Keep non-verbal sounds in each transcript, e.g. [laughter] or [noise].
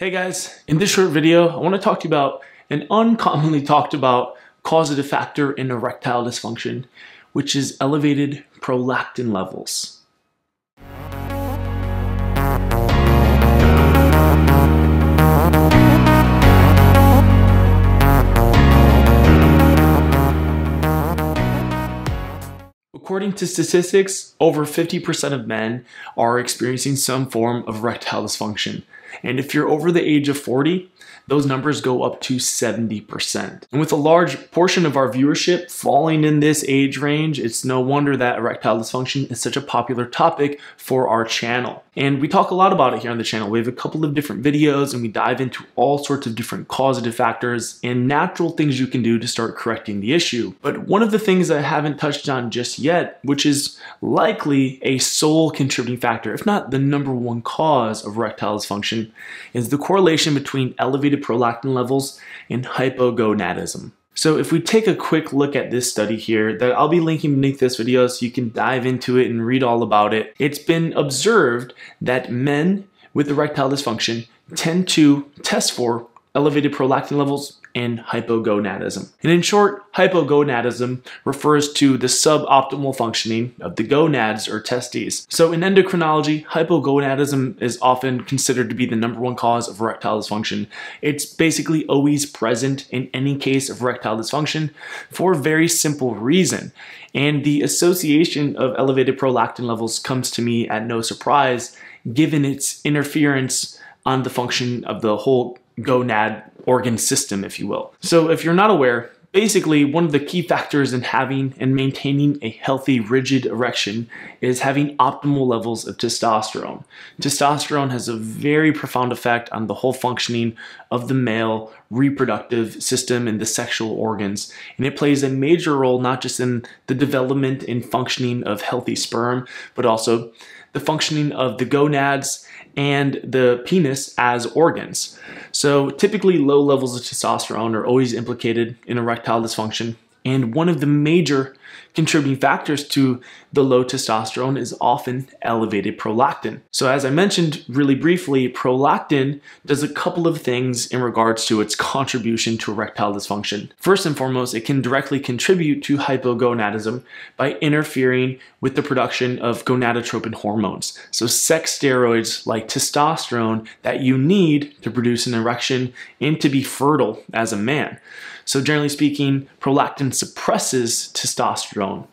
Hey guys, in this short video, I want to talk to you about an uncommonly talked about causative factor in erectile dysfunction, which is elevated prolactin levels. According to statistics, over 50% of men are experiencing some form of erectile dysfunction. And if you're over the age of 40, those numbers go up to 70%. And with a large portion of our viewership falling in this age range, it's no wonder that erectile dysfunction is such a popular topic for our channel. And we talk a lot about it here on the channel. We have a couple of different videos and we dive into all sorts of different causative factors and natural things you can do to start correcting the issue. But one of the things I haven't touched on just yet, which is likely a sole contributing factor, if not the number one cause of erectile dysfunction, is the correlation between elevated prolactin levels and hypogonadism. So if we take a quick look at this study here that I'll be linking beneath this video so you can dive into it and read all about it, it's been observed that men with erectile dysfunction tend to test for elevated prolactin levels and hypogonadism. And in short, hypogonadism refers to the suboptimal functioning of the gonads or testes. So in endocrinology, hypogonadism is often considered to be the number one cause of erectile dysfunction. It's basically always present in any case of erectile dysfunction for a very simple reason. And the association of elevated prolactin levels comes to me at no surprise given its interference on the function of the whole gonad organ system, if you will. So if you're not aware, basically one of the key factors in having and maintaining a healthy rigid erection is having optimal levels of testosterone. Testosterone has a very profound effect on the whole functioning of the male reproductive system and the sexual organs and it plays a major role not just in the development and functioning of healthy sperm but also the functioning of the gonads and the penis as organs. So typically low levels of testosterone are always implicated in erectile dysfunction. And one of the major contributing factors to the low testosterone is often elevated prolactin. So as I mentioned really briefly, prolactin does a couple of things in regards to its contribution to erectile dysfunction. First and foremost, it can directly contribute to hypogonadism by interfering with the production of gonadotropin hormones. So sex steroids like testosterone that you need to produce an erection and to be fertile as a man. So generally speaking, prolactin suppresses testosterone.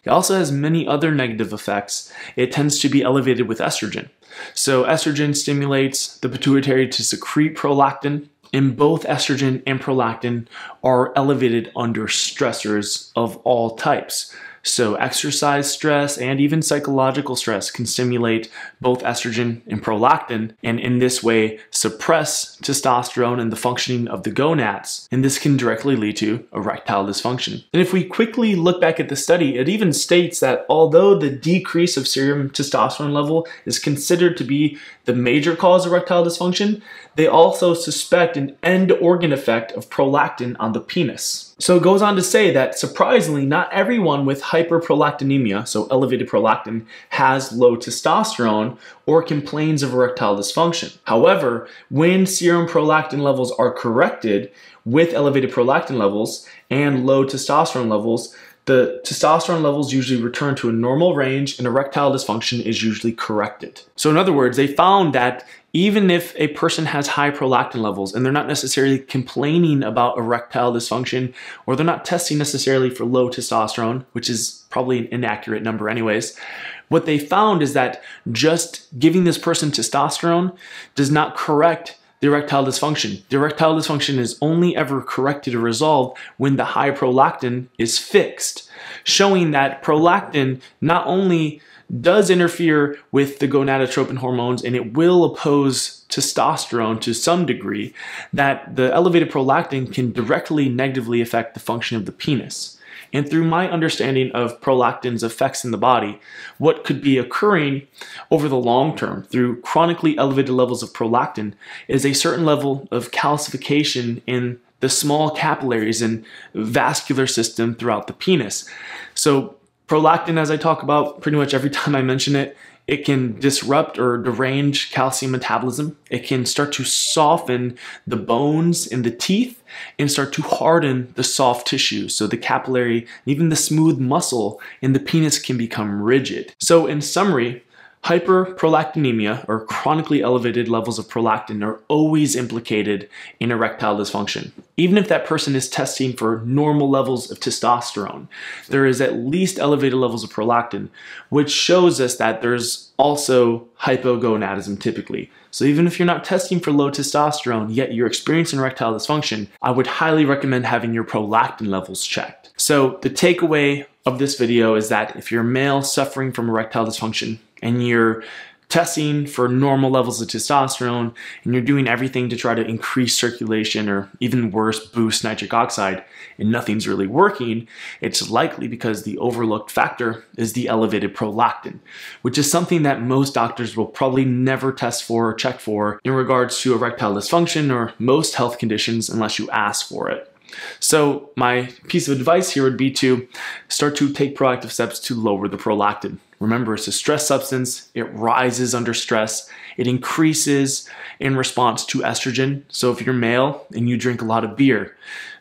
It also has many other negative effects. It tends to be elevated with estrogen. So estrogen stimulates the pituitary to secrete prolactin, and both estrogen and prolactin are elevated under stressors of all types. So exercise stress and even psychological stress can stimulate both estrogen and prolactin and in this way suppress testosterone and the functioning of the gonads. And this can directly lead to erectile dysfunction. And if we quickly look back at the study, it even states that although the decrease of serum testosterone level is considered to be the major cause of erectile dysfunction, they also suspect an end organ effect of prolactin on the penis. So it goes on to say that surprisingly, not everyone with hyperprolactinemia, so elevated prolactin, has low testosterone or complains of erectile dysfunction. However, when serum prolactin levels are corrected with elevated prolactin levels and low testosterone levels, the testosterone levels usually return to a normal range and erectile dysfunction is usually corrected. So in other words, they found that even if a person has high prolactin levels and they're not necessarily complaining about erectile dysfunction or they're not testing necessarily for low testosterone, which is probably an inaccurate number anyways, what they found is that just giving this person testosterone does not correct the erectile dysfunction. The erectile dysfunction is only ever corrected or resolved when the high prolactin is fixed, showing that prolactin not only does interfere with the gonadotropin hormones and it will oppose testosterone to some degree, that the elevated prolactin can directly negatively affect the function of the penis. And through my understanding of prolactin's effects in the body, what could be occurring over the long term through chronically elevated levels of prolactin is a certain level of calcification in the small capillaries and vascular system throughout the penis. So prolactin, as I talk about pretty much every [laughs] time I mention it, it can disrupt or derange calcium metabolism. It can start to soften the bones and the teeth and start to harden the soft tissue. So the capillary, even the smooth muscle in the penis can become rigid. So in summary, Hyperprolactinemia, or chronically elevated levels of prolactin, are always implicated in erectile dysfunction. Even if that person is testing for normal levels of testosterone, there is at least elevated levels of prolactin, which shows us that there's also hypogonadism typically. So even if you're not testing for low testosterone, yet you're experiencing erectile dysfunction, I would highly recommend having your prolactin levels checked. So the takeaway of this video is that if you're a male suffering from erectile dysfunction, and you're testing for normal levels of testosterone and you're doing everything to try to increase circulation or even worse boost nitric oxide and nothing's really working it's likely because the overlooked factor is the elevated prolactin which is something that most doctors will probably never test for or check for in regards to erectile dysfunction or most health conditions unless you ask for it so my piece of advice here would be to start to take proactive steps to lower the prolactin. Remember, it's a stress substance. It rises under stress. It increases in response to estrogen. So if you're male and you drink a lot of beer,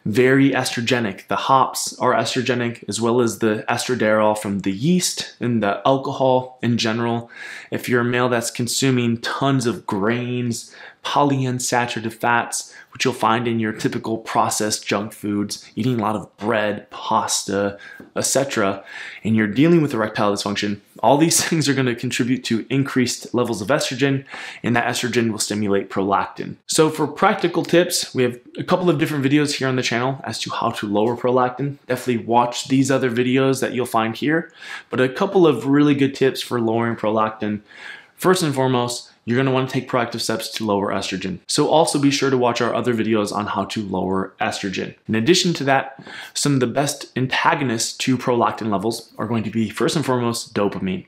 very estrogenic. The hops are estrogenic as well as the estradiol from the yeast and the alcohol in general. If you're a male that's consuming tons of grains, polyunsaturated fats, which you'll find in your typical processed junk foods, eating a lot of bread, pasta, etc., and you're dealing with erectile dysfunction, all these [laughs] things are going to contribute to increased levels of estrogen, and that estrogen will stimulate prolactin. So for practical tips, we have a couple of different videos here on the channel as to how to lower prolactin. Definitely watch these other videos that you'll find here, but a couple of really good tips for lowering prolactin. First and foremost, you're going to want to take proactive steps to lower estrogen. So also be sure to watch our other videos on how to lower estrogen. In addition to that, some of the best antagonists to prolactin levels are going to be first and foremost dopamine.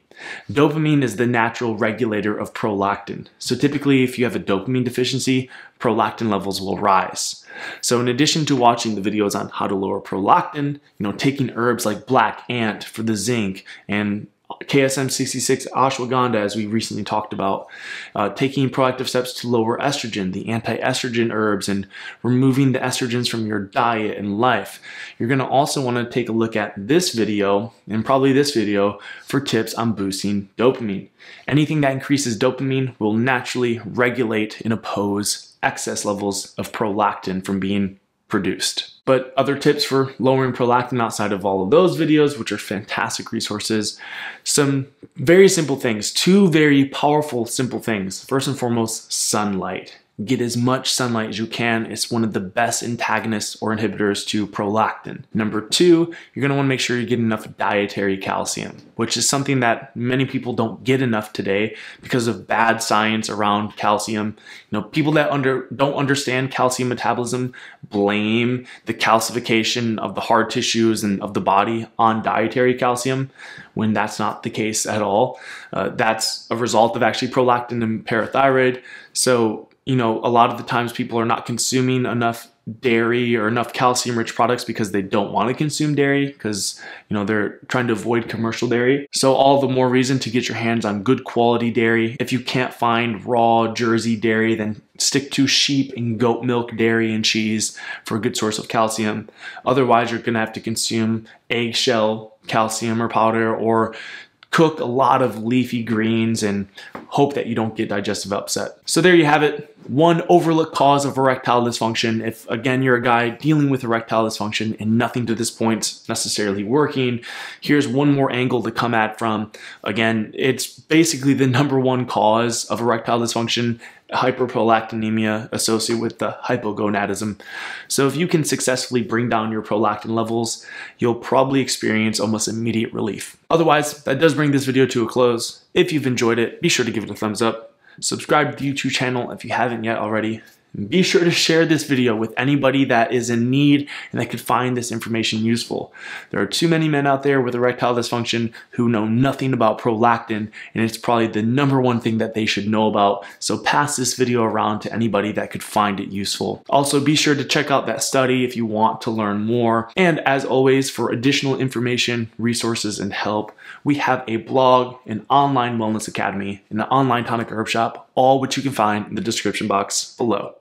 Dopamine is the natural regulator of prolactin. So typically if you have a dopamine deficiency, prolactin levels will rise. So in addition to watching the videos on how to lower prolactin, you know, taking herbs like black ant for the zinc and KSM 66 ashwagandha, as we recently talked about, uh, taking proactive steps to lower estrogen, the anti estrogen herbs, and removing the estrogens from your diet and life. You're going to also want to take a look at this video and probably this video for tips on boosting dopamine. Anything that increases dopamine will naturally regulate and oppose excess levels of prolactin from being produced. But other tips for lowering prolactin outside of all of those videos, which are fantastic resources, some very simple things, two very powerful, simple things. First and foremost, sunlight. Get as much sunlight as you can. It's one of the best antagonists or inhibitors to prolactin. Number two, you're gonna wanna make sure you get enough dietary calcium, which is something that many people don't get enough today because of bad science around calcium. You know, people that under don't understand calcium metabolism blame the calcification of the hard tissues and of the body on dietary calcium when that's not the case at all. Uh, that's a result of actually prolactin and parathyroid. So you know, a lot of the times people are not consuming enough dairy or enough calcium rich products because they don't want to consume dairy because you know they're trying to avoid commercial dairy. So all the more reason to get your hands on good quality dairy. If you can't find raw jersey dairy then stick to sheep and goat milk dairy and cheese for a good source of calcium. Otherwise you're going to have to consume eggshell calcium or powder or cook a lot of leafy greens and hope that you don't get digestive upset. So there you have it. One overlooked cause of erectile dysfunction. If again you're a guy dealing with erectile dysfunction and nothing to this point necessarily working, here's one more angle to come at from. Again, it's basically the [laughs] number one cause of erectile dysfunction hyperprolactinemia associated with the hypogonadism. So if you can successfully bring down your prolactin levels, you'll probably experience almost immediate relief. Otherwise, that does bring this video to a close. If you've enjoyed it, be sure to give it a thumbs up. Subscribe to the YouTube channel if you haven't yet already. Be sure to share this video with anybody that is in need and that could find this information useful. There are too many men out there with erectile dysfunction who know nothing about prolactin, and it's probably the number one thing that they should know about. So pass this video around to anybody that could find it useful. Also, be sure to check out that study if you want to learn more. And as always, for additional information, resources, and help, we have a blog, an online wellness academy, and an online tonic herb shop, all which you can find in the description box below.